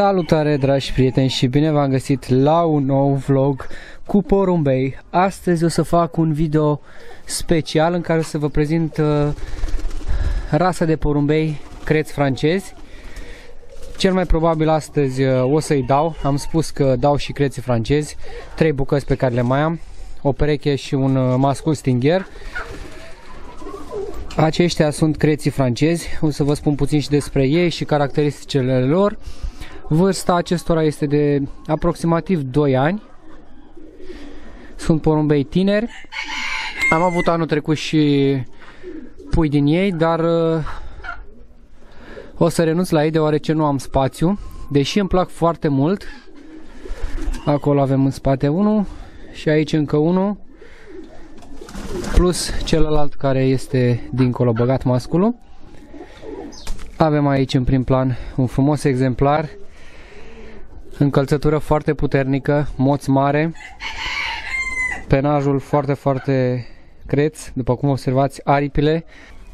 Salutare dragi prieteni și bine v-am găsit la un nou vlog cu porumbei. Astăzi o să fac un video special în care o să vă prezint uh, rasa de porumbei creți francezi. Cel mai probabil astăzi uh, o să-i dau, am spus că dau și creții francezi, trei bucăți pe care le mai am, o pereche și un uh, mascul stingher. Aceștia sunt creții francezi, o să vă spun puțin și despre ei și caracteristicile lor. Vârsta acestora este de aproximativ 2 ani. Sunt porumbei tineri. Am avut anul trecut și pui din ei, dar uh, o să renunț la ei deoarece nu am spațiu. Deși îmi plac foarte mult. Acolo avem în spate unul și aici încă unul. Plus celălalt care este dincolo băgat masculul. Avem aici în prim plan un frumos exemplar încălțătură foarte puternică, moț mare, penajul foarte, foarte creț, după cum observați, aripile,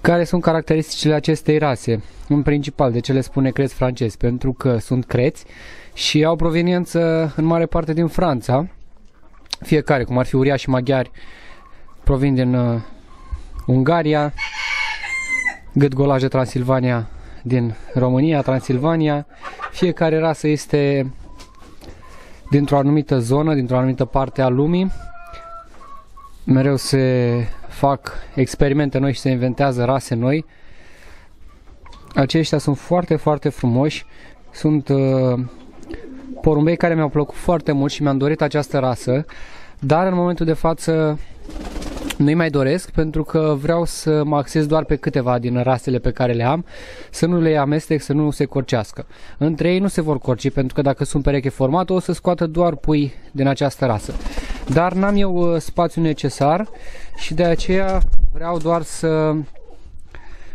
care sunt caracteristicile acestei rase, în principal, de ce le spune creț francez, pentru că sunt creți și au proveniență în mare parte din Franța, fiecare, cum ar fi uriași maghiari, provin din uh, Ungaria, gâtgolaje Transilvania din România, Transilvania, fiecare rasă este dintr-o anumită zonă, dintr-o anumită parte a lumii. Mereu se fac experimente noi și se inventează rase noi. Aceștia sunt foarte, foarte frumoși. Sunt uh, porumbei care mi-au plăcut foarte mult și mi-am dorit această rasă, dar în momentul de față nu-i mai doresc pentru că vreau să mă axez doar pe câteva din rasele pe care le am, să nu le amestec, să nu se corcească. Între ei nu se vor corci pentru că dacă sunt pereche formată o să scoată doar pui din această rasă. Dar n-am eu uh, spațiu necesar și de aceea vreau doar să,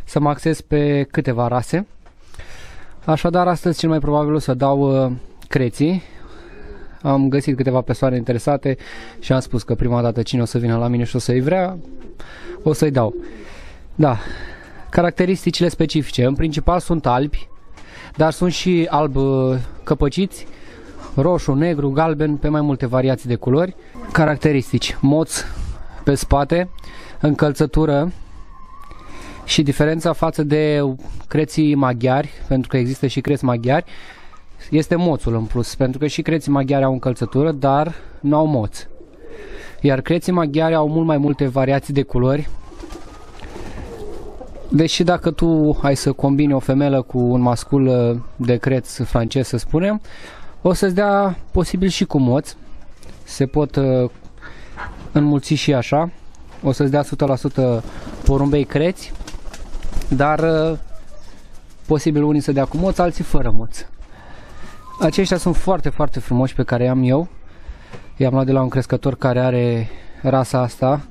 să mă axez pe câteva rase. Așadar, astăzi cel mai probabil o să dau uh, creții, am găsit câteva persoane interesate și am spus că prima dată cine o să vină la mine și o să-i vrea, o să-i dau. Da, caracteristicile specifice. În principal sunt albi, dar sunt și alb uh, căpăciți, roșu, negru, galben, pe mai multe variații de culori. Caracteristici, moț pe spate, încălțătură și diferența față de creții maghiari, pentru că există și creți maghiari, este moțul în plus, pentru că și creții maghiari au încălțătură, dar nu au moț. Iar creții maghiari au mult mai multe variații de culori. Deși dacă tu ai să combini o femelă cu un mascul uh, de creț francez, să spunem, o să-ți dea posibil și cu moț. Se pot uh, înmulți și așa. O să-ți dea 100% porumbei creți, dar uh, posibil unii să dea cu moț, alții fără moț. Aceștia sunt foarte, foarte frumoși pe care am eu. I-am luat de la un crescător care are rasa asta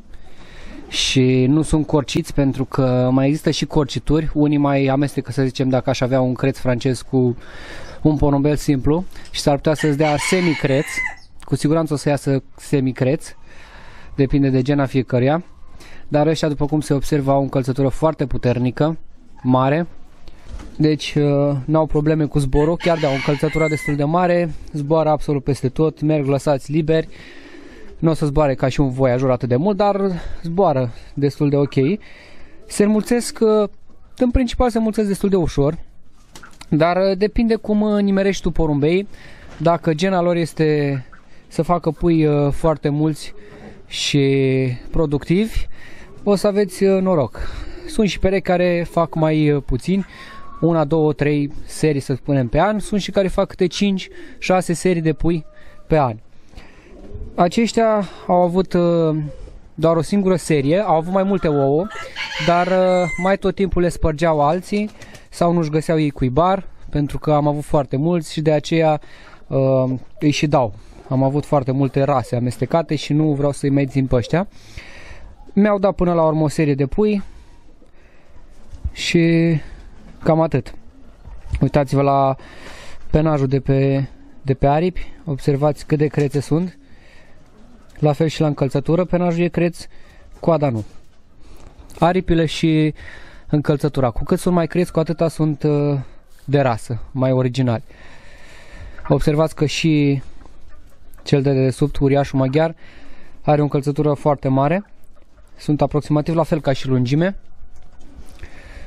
și nu sunt corciți pentru că mai există și corcituri. Unii mai amestecă, să zicem, dacă aș avea un creț francez cu un porumbel simplu și s-ar putea să-ți dea semi-creț. Cu siguranță o să iasă semi-creț. Depinde de gena fiecăruia. Dar ăștia, după cum se observă, au o încălțătură foarte puternică, mare, deci uh, n-au probleme cu zborul, chiar de au încălțătura destul de mare, zboară absolut peste tot, merg lăsați liberi, nu o să zboare ca și un voiajor atât de mult, dar zboară destul de ok. Se înmulțesc, uh, în principal se înmulțesc destul de ușor, dar uh, depinde cum uh, nimerești tu porumbei, dacă gena lor este să facă pui uh, foarte mulți și productivi, o să aveți uh, noroc. Sunt și perechi care fac mai uh, puțini, una, două, trei serii, să spunem, pe an. Sunt și care fac câte 5, 6 serii de pui pe an. Aceștia au avut uh, doar o singură serie, au avut mai multe ouă, dar uh, mai tot timpul le spărgeau alții sau nu-și găseau ei cuibar, pentru că am avut foarte mulți și de aceea uh, îi și dau. Am avut foarte multe rase amestecate și nu vreau să-i mai țin pe ăștia. Mi-au dat până la urmă o serie de pui și Cam atât. Uitați-vă la penajul de pe, de pe aripi, observați cât de crețe sunt. La fel și la încălțătură, penajul e creț, coada nu. Aripile și încălțătura. Cu cât sunt mai creți, cu atâta sunt uh, de rasă, mai originali. Observați că și cel de dedesubt, uriașul maghiar, are o încălțătură foarte mare. Sunt aproximativ la fel ca și lungime.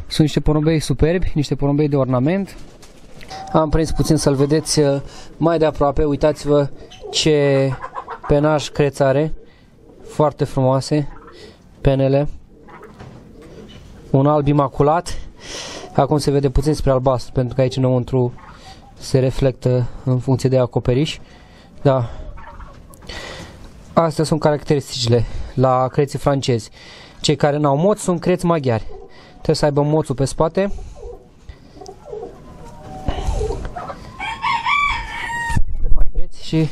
Sunt niște porumbei superbi, niște porumbei de ornament. Am prins puțin să-l vedeți uh, mai de aproape. Uitați-vă ce penaj creț are. Foarte frumoase penele. Un alb imaculat. Acum se vede puțin spre albastru, pentru că aici înăuntru se reflectă în funcție de acoperiș. Da. Astea sunt caracteristicile la creții francezi. Cei care n-au moț sunt creți maghiari. Trebuie să aibă moțul pe spate. Mai creți și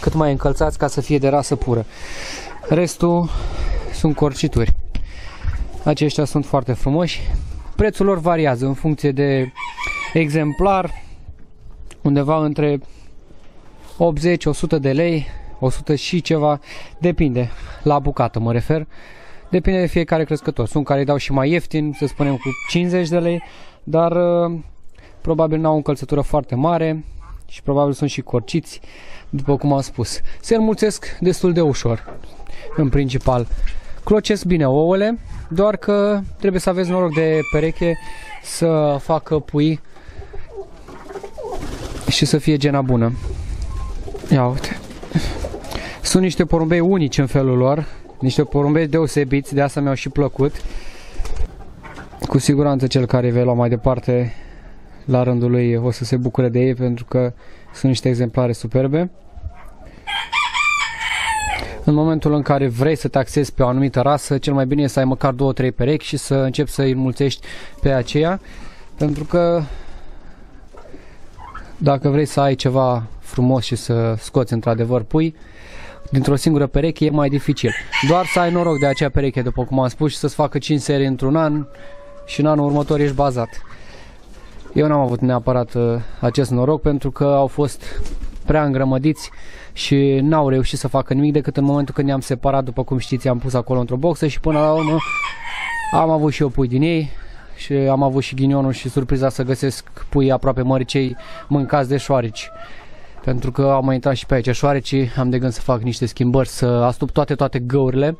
cât mai încălțați ca să fie de rasă pură. Restul sunt corcituri. Aceștia sunt foarte frumoși. Prețul lor variază în funcție de exemplar, undeva între 80-100 de lei, 100 și ceva, depinde, la bucată mă refer, depinde de fiecare crescător. Sunt care îi dau și mai ieftin, să spunem cu 50 de lei, dar uh, probabil n-au o încălțătură foarte mare și probabil sunt și corciți, după cum am spus. Se înmulțesc destul de ușor, în principal. Clocesc bine ouăle, doar că trebuie să aveți noroc de pereche să facă pui și să fie gena bună. Ia uite. Sunt niște porumbei unici în felul lor, niște porumbei deosebiți, de asta mi-au și plăcut. Cu siguranță cel care vei lua mai departe la rândul lui o să se bucure de ei pentru că sunt niște exemplare superbe. În momentul în care vrei să te axezi pe o anumită rasă, cel mai bine e să ai măcar 2-3 perechi și să începi să îi mulțești pe aceea, pentru că dacă vrei să ai ceva frumos și să scoți într-adevăr pui, dintr-o singură pereche e mai dificil. Doar să ai noroc de acea pereche, după cum am spus, și să-ți facă 5 serii într-un an și în anul următor ești bazat. Eu n-am avut neapărat uh, acest noroc pentru că au fost prea îngrămădiți și n-au reușit să facă nimic decât în momentul când ne-am separat, după cum știți, am pus acolo într-o boxă și până la urmă am avut și eu pui din ei și am avut și ghinionul și surpriza să găsesc pui aproape măricei mâncați de șoareci. Pentru că au mai intrat și pe aici șoareci, am de gând să fac niște schimbări, să astup toate, toate găurile.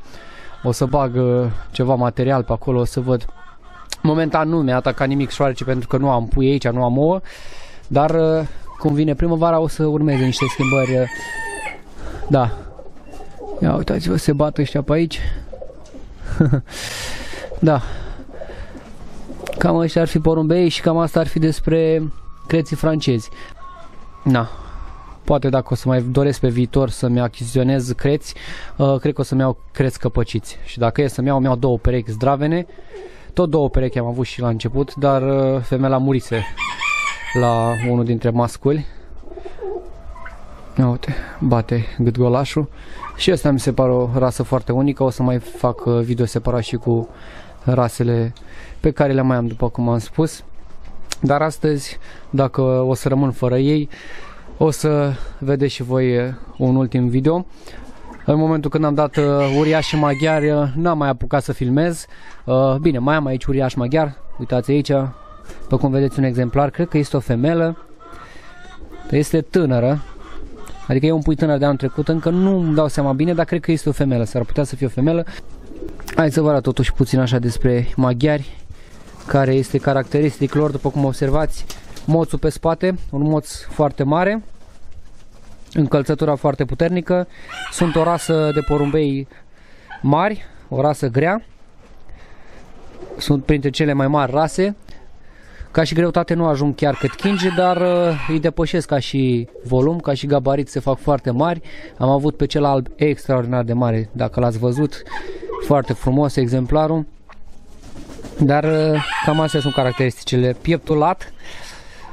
O să bag uh, ceva material pe acolo, o să văd. Momentan nu mi-a atacat nimic șoareci pentru că nu am pui aici, nu am ouă, dar uh, cum vine primăvara o să urmeze niște schimbări. Uh, da. Ia uitați-vă, se bat ăștia pe aici. da. Cam ăștia ar fi porumbei și cam asta ar fi despre creții francezi. Na, poate dacă o să mai doresc pe viitor să-mi achiziționez creți, uh, cred că o să-mi iau creți căpăciți. Și dacă e să-mi iau, mi iau două perechi zdravene. Tot două perechi am avut și la început, dar uh, femeia murise la unul dintre masculi. Ia uite, bate gâtgolașul. Și asta mi se pare o rasă foarte unică. O să mai fac uh, video separat și cu rasele pe care le mai am, după cum am spus. Dar astăzi, dacă o să rămân fără ei, o să vedeți și voi uh, un ultim video. În momentul când am dat uh, uriaș maghiar, uh, n-am mai apucat să filmez. Uh, bine, mai am aici uriaș maghiar, uitați aici, pe cum vedeți un exemplar, cred că este o femelă. Este tânără, adică e un pui tânăr de anul trecut, încă nu îmi dau seama bine, dar cred că este o femelă, s-ar putea să fie o femelă. Hai să vă arăt totuși puțin așa despre maghiari, care este caracteristic lor, după cum observați, moțul pe spate, un moț foarte mare, încălțătura foarte puternică, sunt o rasă de porumbei mari, o rasă grea, sunt printre cele mai mari rase, ca și greutate nu ajung chiar cât Kinge, dar uh, îi depășesc ca și volum, ca și gabarit se fac foarte mari. Am avut pe cel alb extraordinar de mare, dacă l-ați văzut, foarte frumos exemplarul. Dar uh, cam astea sunt caracteristicile. Pieptul lat,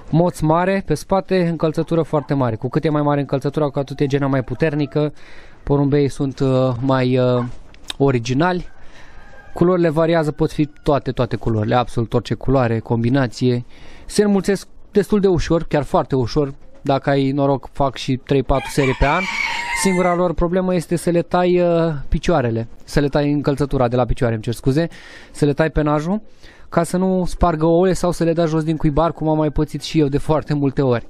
moț mare pe spate, încălțătură foarte mare. Cu cât e mai mare încălțătura, cu atât e gena mai puternică. Porumbei sunt uh, mai uh, originali. Culorile variază, pot fi toate, toate culorile, absolut orice culoare, combinație. Se înmulțesc destul de ușor, chiar foarte ușor. Dacă ai noroc, fac și 3-4 serii pe an. Singura lor problemă este să le tai uh, picioarele, să le tai încălțătura de la picioare, îmi cer scuze, să le tai penajul ca să nu spargă ouăle sau să le dea jos din cuibar, cum am mai pățit și eu de foarte multe ori.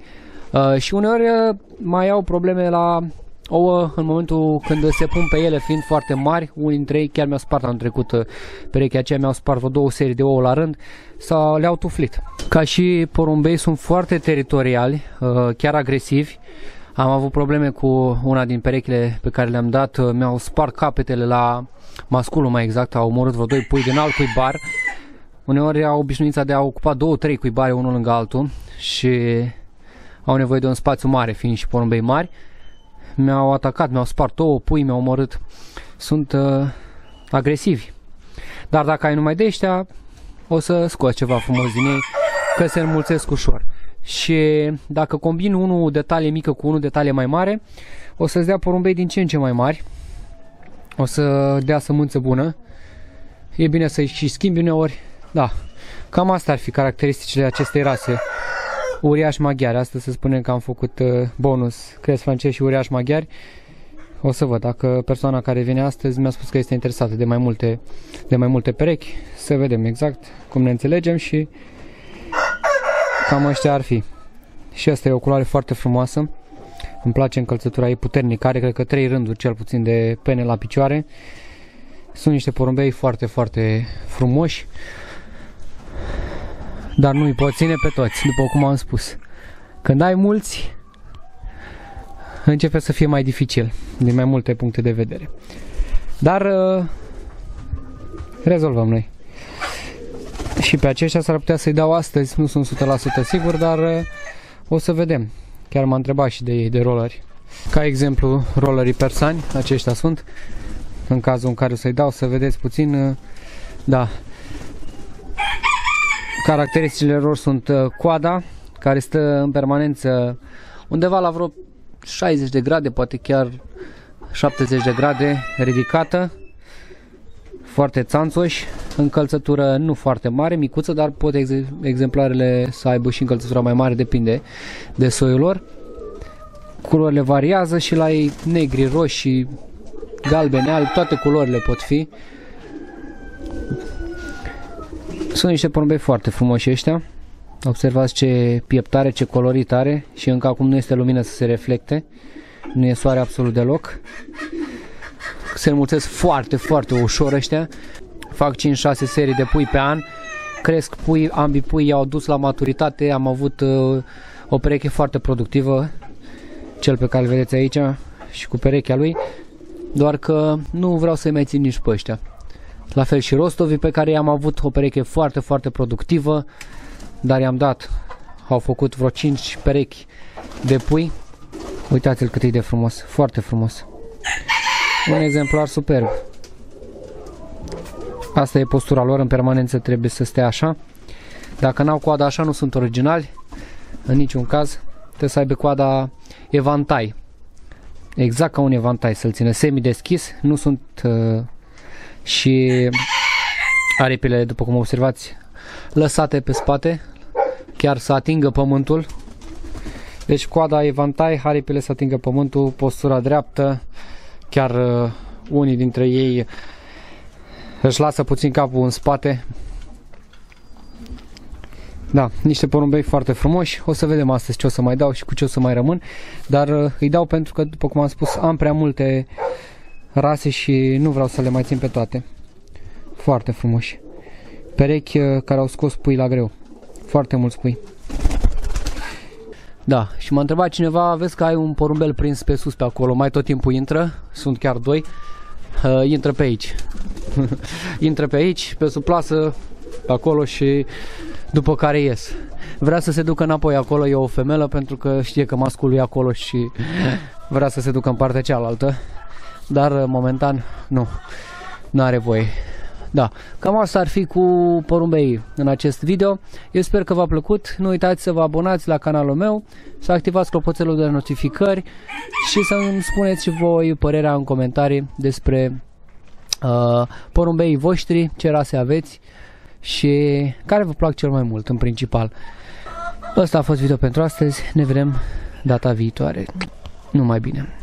Uh, și uneori uh, mai au probleme la ouă în momentul când se pun pe ele fiind foarte mari, unii dintre ei chiar mi-au spart anul trecut uh, perechea aceea, mi-au spart vreo două serii de ouă la rând sau le-au tuflit. Ca și porumbei sunt foarte teritoriali, uh, chiar agresivi. Am avut probleme cu una din perechile pe care le-am dat, uh, mi-au spart capetele la masculul mai exact, au omorât vreo doi pui din alt cuibar. Uneori au obișnuința de a ocupa două, trei cuibare unul lângă altul și au nevoie de un spațiu mare, fiind și porumbei mari mi-au atacat, mi-au spart ouă, pui, mi-au omorât. Sunt uh, agresivi. Dar dacă ai numai de ăștia, o să scoți ceva frumos din ei, că se înmulțesc ușor. Și dacă combin unul detalie mică cu unul detalie mai mare, o să-ți dea porumbei din ce în ce mai mari. O să dea sămânță bună. E bine să-i și schimbi uneori. Da, cam asta ar fi caracteristicile acestei rase uriaș maghiari. Astăzi să spunem că am făcut uh, bonus crezi francezi și uriaș maghiari. O să văd dacă persoana care vine astăzi mi-a spus că este interesată de mai multe, de mai multe perechi. Să vedem exact cum ne înțelegem și cam ăștia ar fi. Și asta e o culoare foarte frumoasă. Îmi place încălțătura ei puternică, are cred că trei rânduri cel puțin de pene la picioare. Sunt niște porumbei foarte, foarte frumoși dar nu îi poți ține pe toți, după cum am spus. Când ai mulți, începe să fie mai dificil, din mai multe puncte de vedere. Dar uh, rezolvăm noi. Și pe aceștia s-ar putea să-i dau astăzi, nu sunt 100% sigur, dar uh, o să vedem. Chiar m-a întrebat și de ei, de rolleri. Ca exemplu, rollerii persani, aceștia sunt. În cazul în care o să-i dau, să vedeți puțin, uh, da, Caracteristicile lor sunt uh, coada, care stă în permanență undeva la vreo 60 de grade, poate chiar 70 de grade, ridicată, foarte țanțoși, încălțătură nu foarte mare, micuță, dar pot ex exemplarele să aibă și încălțătura mai mare, depinde de soiul lor. Culorile variază și la ei negri, roșii, galbene, albi, toate culorile pot fi. Sunt niște porumbei foarte frumoși ăștia. Observați ce pieptare, ce colorit are și încă acum nu este lumină să se reflecte. Nu e soare absolut deloc. Se înmulțesc foarte, foarte ușor ăștia. Fac 5-6 serii de pui pe an. Cresc pui, ambii pui i-au dus la maturitate. Am avut uh, o pereche foarte productivă. Cel pe care îl vedeți aici și cu perechea lui. Doar că nu vreau să-i mai țin nici pe ăștia. La fel și rostovi pe care i-am avut o pereche foarte, foarte productivă, dar i-am dat. Au făcut vreo 5 perechi de pui. Uitați-l cât e de frumos, foarte frumos. Un exemplar superb. Asta e postura lor, în permanență trebuie să stea așa. Dacă n-au coada așa, nu sunt originali. În niciun caz. Trebuie să aibă coada evantai. Exact ca un evantai să-l țină semi-deschis. Nu sunt uh, și aripile, după cum observați, lăsate pe spate, chiar să atingă pământul. Deci coada evantai, aripile să atingă pământul, postura dreaptă, chiar uh, unii dintre ei își lasă puțin capul în spate. Da, niște porumbei foarte frumoși. O să vedem astăzi ce o să mai dau și cu ce o să mai rămân. Dar uh, îi dau pentru că, după cum am spus, am prea multe rase și nu vreau să le mai țin pe toate. Foarte frumoși. Perechi uh, care au scos pui la greu. Foarte mulți pui. Da, și m-a întrebat cineva, vezi că ai un porumbel prins pe sus pe acolo, mai tot timpul intră, sunt chiar doi, uh, intră pe aici. intră pe aici, pe sub plasă, pe acolo și după care ies. Vrea să se ducă înapoi acolo, e o femelă pentru că știe că masculul e acolo și vrea să se ducă în partea cealaltă dar uh, momentan nu, nu are voie. Da, cam asta ar fi cu porumbei în acest video. Eu sper că v-a plăcut. Nu uitați să vă abonați la canalul meu, să activați clopoțelul de notificări și să îmi spuneți și voi părerea în comentarii despre uh, porumbei voștri, ce rase aveți și care vă plac cel mai mult în principal. Ăsta a fost video pentru astăzi. Ne vedem data viitoare. Numai bine!